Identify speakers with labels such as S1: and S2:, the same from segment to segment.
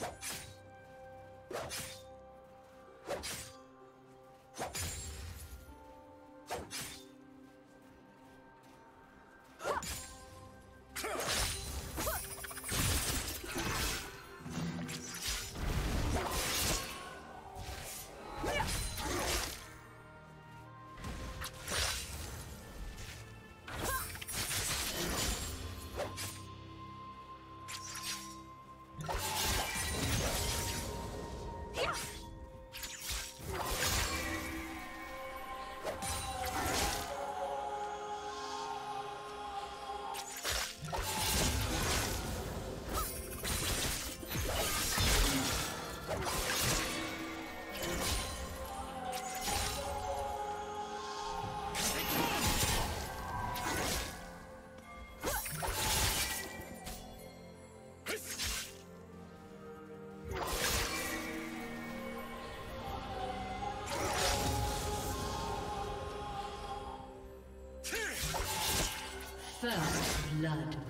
S1: First blood.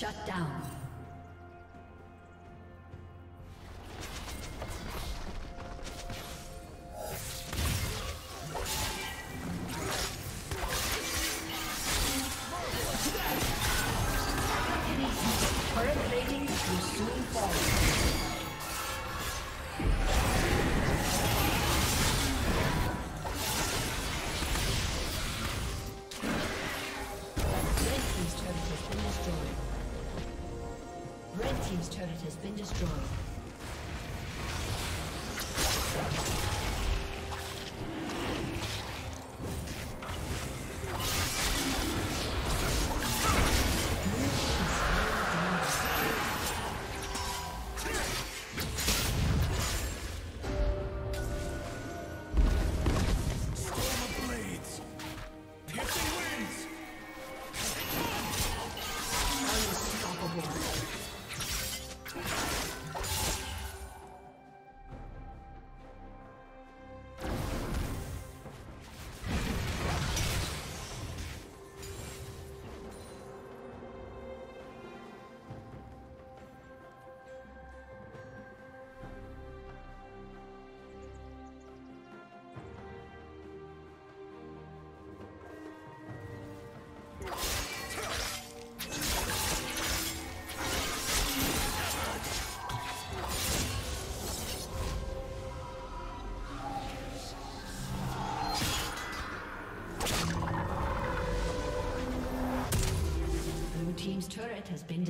S1: Shut down.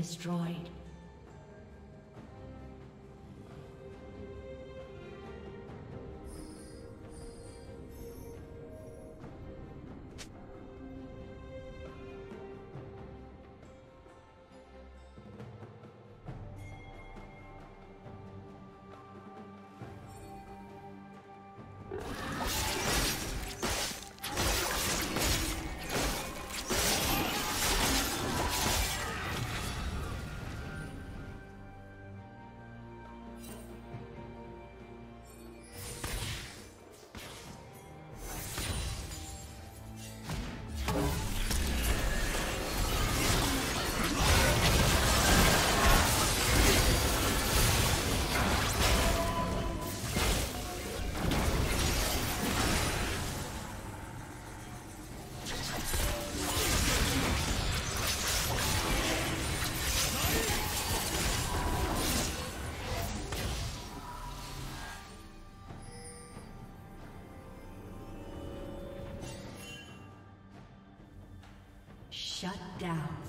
S1: Destroyed. Shut down.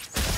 S1: you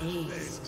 S1: Ace.